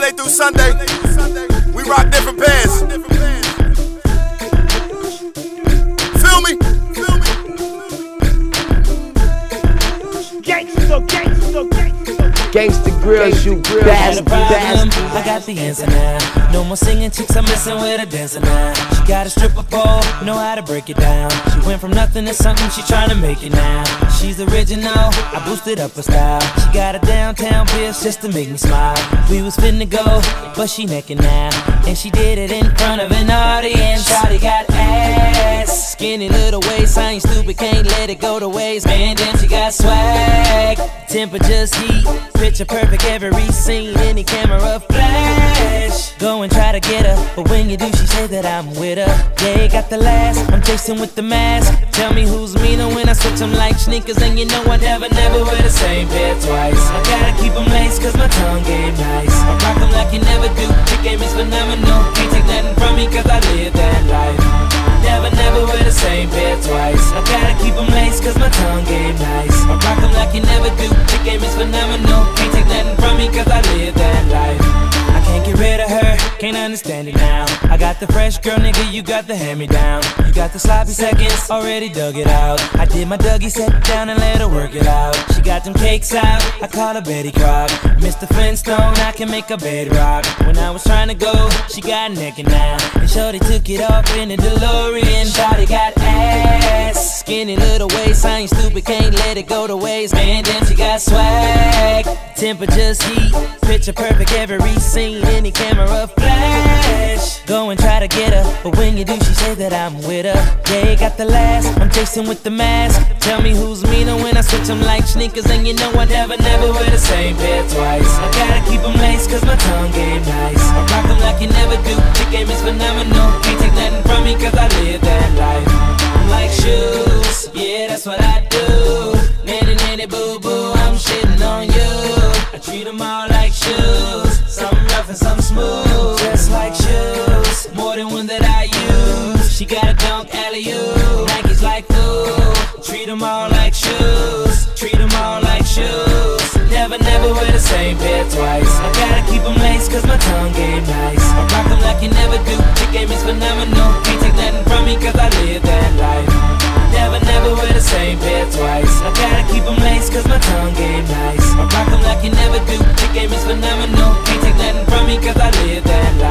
through Sunday, we rock different pairs. Gangsta. Grill, Got a bastard, bastard. I got the answer now. No more singing chicks, I'm messing with a dancer now. She got a stripper pole, know how to break it down. She went from nothing to something, she to make it now. She's original, I boosted up her style. She got a downtown bitch just to make me smile. We was finna go, but she necking now. And she did it in front of an audience. Shawty got ass, skinny little waist. I ain't stupid, can't let it go to waste. Man, damn, she got swag. Temper just heat, picture perfect every scene. Any camera flash. Go and try to get her, but when you do, she say that I'm with her. Yeah, got the last, I'm chasing with the mask. Tell me who's meaner when I switch them like sneakers, and you know I never, never wear the same pair twice. I gotta keep them laced, cause my tongue game nice. I rock them like you never do, the game is phenomenal. Can't take nothing from me, cause I live that life. Never, never wear the same pair game is phenomenal. Can't take nothing from me, cause I live that life. I can't get rid of her, can't understand it now. I got the fresh girl, nigga, you got the hand me down. You got the sloppy seconds, already dug it out. I did my Dougie, sat down and let her work it out. She got them cakes out, I call her Betty Crock. Mr. Flintstone, I can make a Bedrock. When I was trying to go, she got naked now. And Shorty took it off in the DeLorean. Shorty got ass, skinny little waist. I ain't stupid, can't let it go to waste. Man, damn, she got swag. Temper just heat, picture perfect every scene. Any camera flash. Go and try to get her, but when you do, she say that I'm with her. Yeah, got the last, I'm chasing with the mask. Tell me who's meaner when I switch them like sneakers, and you know I never, never wear the same pair twice. I gotta keep them laced, cause my tongue game nice. I rock them like that's what I do. Nanny, nanny, boo, boo, I'm shitting on you. I treat them all like shoes, some rough and some smooth. Just like shoes, more than one that I use. She got a dunk alley oop, Nike's like ooh. Treat them all like shoes, treat them all like shoes. Never, never wear the same pair twice. I gotta tongue game nice. I rock them like you never do, the game is phenomenal. Can't take nothing from me, cause I live that life.